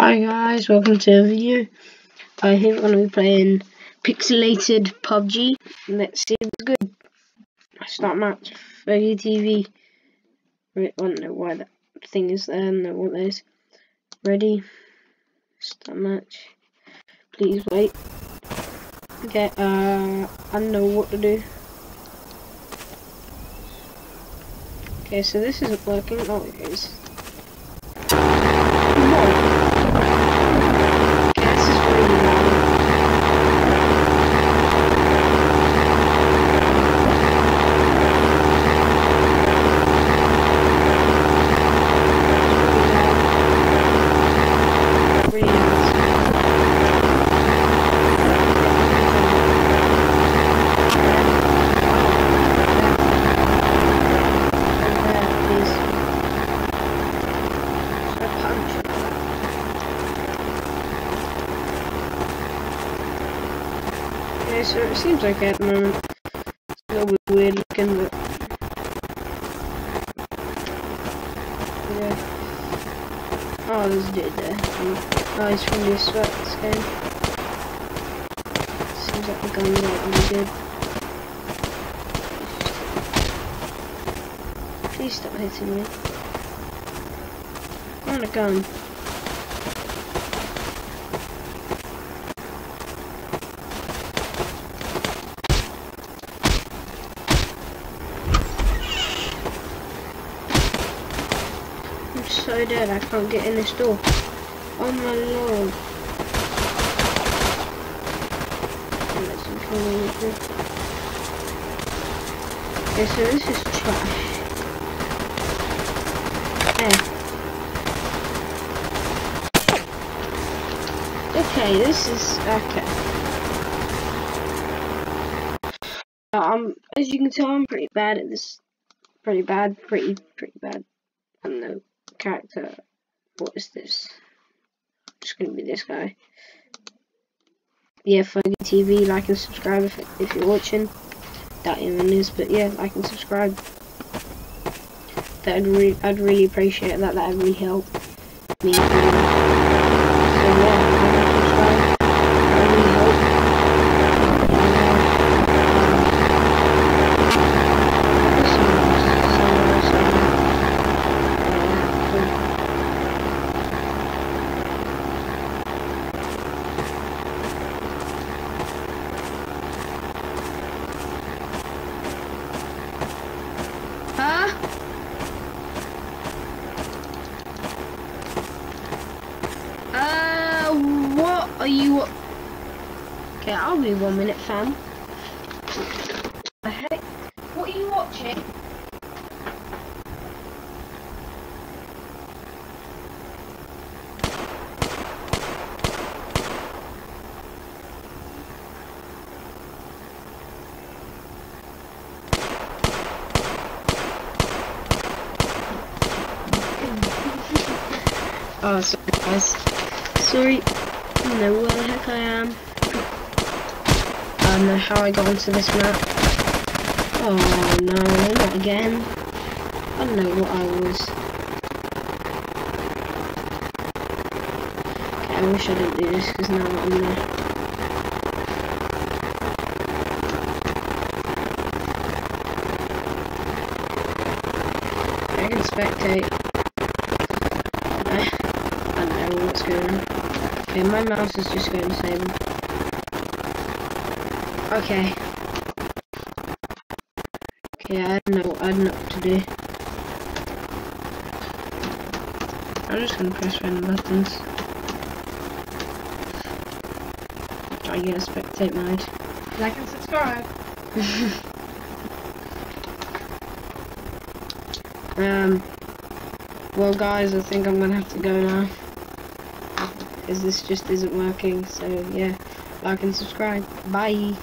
Hi guys, welcome to a video. I think we're going to be playing pixelated PUBG. Let's see if it's good. Start match. Fergie TV. I don't know why that thing is there. I don't know what that is. Ready. Start match. Please wait. Okay, uh, I know what to do. Okay, so this isn't working. Oh, it is. So it seems like at the moment it's a little bit weird looking, but yeah. Oh, there's a dude there. Oh, he's from the Sweats game. Seems like the gun's not really good. Please stop hitting me. I want a gun. So dead, I can't get in this door. Oh my lord. Okay, so this is trash. Hey. Okay, this is okay. Um, as you can tell, I'm pretty bad at this. Pretty bad, pretty, pretty bad. I don't know character. What is this? It's gonna be this guy. Yeah, Fergie TV, like and subscribe if, if you're watching. That even is, but yeah, like and subscribe. That'd really, I'd really appreciate that. That'd really help me. You... Okay, I'll be one minute, fam. What are you watching? oh, sorry guys. Sorry don't know where the heck I am. I don't know how I got onto this map. Oh no, not again. I don't know what I was. Okay, I wish I didn't do this because now I'm there. I can spectate. I don't know what's going on. Okay, my mouse is just going to save. Okay. Okay, I don't know, I don't know what to do. I'm just gonna press random buttons. Try to get a spectate mode. Like and subscribe. um, well guys, I think I'm gonna have to go now because this just isn't working. So yeah, like and subscribe. Bye.